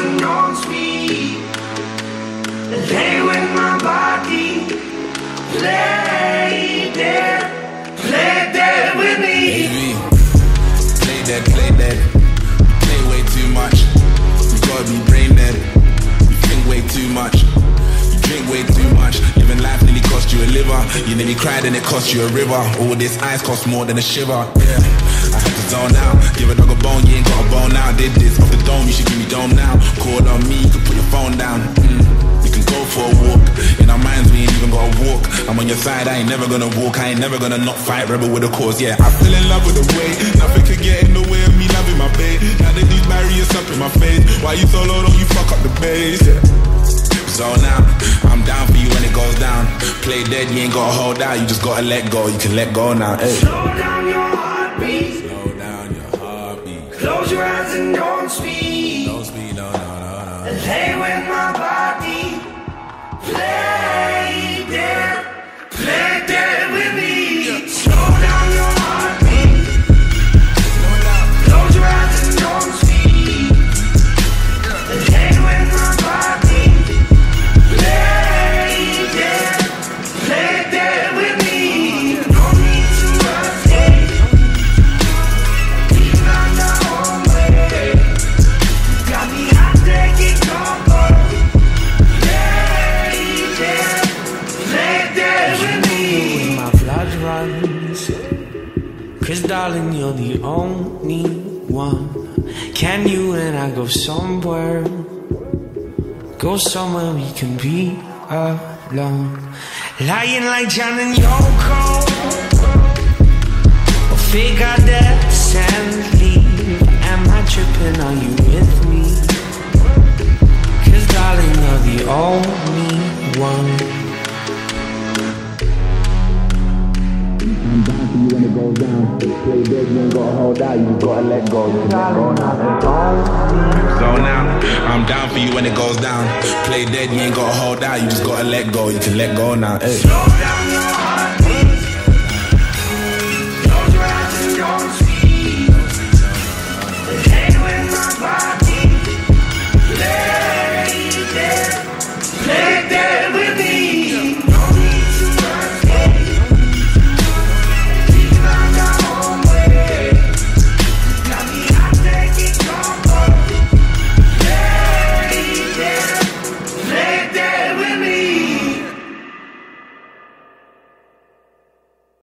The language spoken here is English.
And don't speak. Play with my body. Play dead. Play dead with me. Baby, play dead, play dead. Play way too much. You gotta be brain dead. You think way too much. You drink way too much. Living life nearly cost you a liver. You nearly cried and it cost you a river. All this ice costs more than a shiver. Yeah, To zone out. Give a dog a bone, you ain't got a bone now. Did this off the dome, you should give me dome now. Call on me, you can put your phone down. Mm. We can go for a walk. In our minds, we ain't even gotta walk. I'm on your side, I ain't never gonna walk. I ain't never gonna not fight, rebel with a cause. Yeah, I fell in love with the way. Nothing could get in the way of me loving my babe. Now that these barriers up in my face. Why you so low, don't you fuck up the bass? Yeah. Zone out, I'm down for you when it goes down. Play dead, you ain't gotta hold out, you just gotta let go. You can let go now. Hey. Slow down your heartbeat. Close your eyes and don't speak. Don't speed, no, no, no, no. Play with my body. Play runs. Cause darling, you're the only one. Can you and I go somewhere? Go somewhere we can be alone. Lying like John and Yoko. Or fake our deaths and leave. Am I tripping? Are you with me? Cause darling, you're the only one. Down. Play dead, you ain't gotta hold out, you just gotta let go. You let go now. Zone out, I'm down for you when it goes down. Play dead, you ain't gotta hold out, you just gotta let go. You can let go now. Hey.